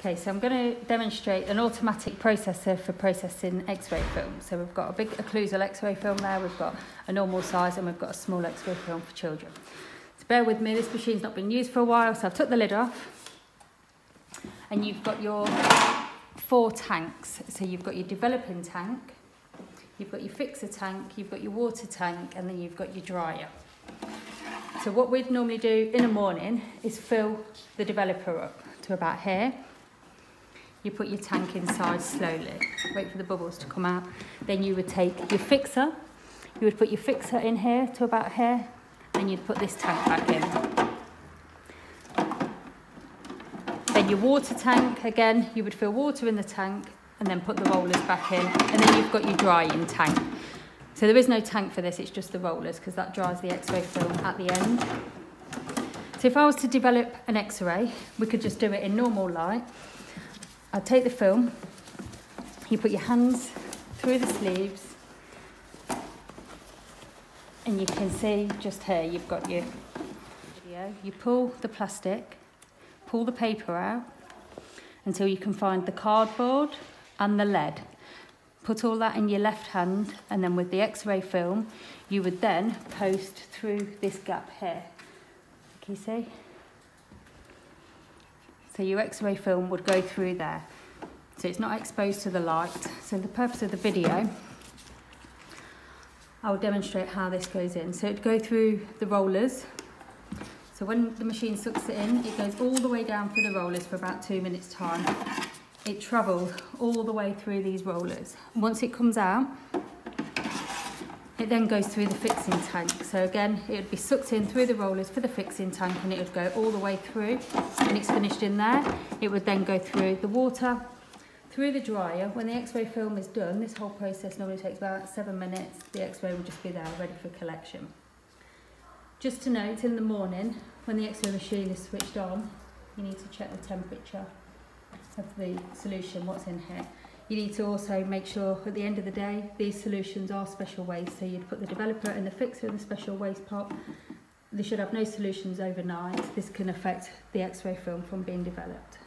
Okay, so I'm going to demonstrate an automatic processor for processing X-ray film. So we've got a big occlusal X-ray film there, we've got a normal size and we've got a small X-ray film for children. So bear with me, this machine's not been used for a while, so I've took the lid off. And you've got your four tanks. So you've got your developing tank, you've got your fixer tank, you've got your water tank, and then you've got your dryer. So what we'd normally do in the morning is fill the developer up to about here you put your tank inside slowly, wait for the bubbles to come out. Then you would take your fixer, you would put your fixer in here to about here, and you'd put this tank back in. Then your water tank, again, you would fill water in the tank and then put the rollers back in, and then you've got your drying tank. So there is no tank for this, it's just the rollers because that dries the X-ray film at the end. So if I was to develop an X-ray, we could just do it in normal light I'll take the film, you put your hands through the sleeves and you can see just here you've got your video. You pull the plastic, pull the paper out until you can find the cardboard and the lead. Put all that in your left hand and then with the x-ray film you would then post through this gap here. Can you see? So your x-ray film would go through there. So it's not exposed to the light. So the purpose of the video, I will demonstrate how this goes in. So it'd go through the rollers. So when the machine sucks it in, it goes all the way down through the rollers for about two minutes time. It travels all the way through these rollers. Once it comes out, it then goes through the fixing tank. So again, it would be sucked in through the rollers for the fixing tank and it would go all the way through. and it's finished in there, it would then go through the water, through the dryer. When the x-ray film is done, this whole process normally takes about seven minutes. The x-ray will just be there ready for collection. Just to note, in the morning, when the x-ray machine is switched on, you need to check the temperature of the solution, what's in here. You need to also make sure at the end of the day these solutions are special waste. So you'd put the developer and the fixer in the special waste pot. They should have no solutions overnight. This can affect the x-ray film from being developed.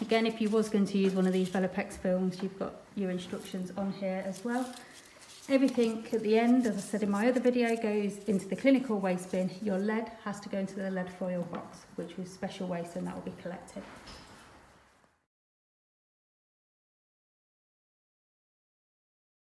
Again, if you was going to use one of these Velopex films, you've got your instructions on here as well. Everything at the end, as I said in my other video, goes into the clinical waste bin. Your lead has to go into the lead foil box, which is special waste and that will be collected.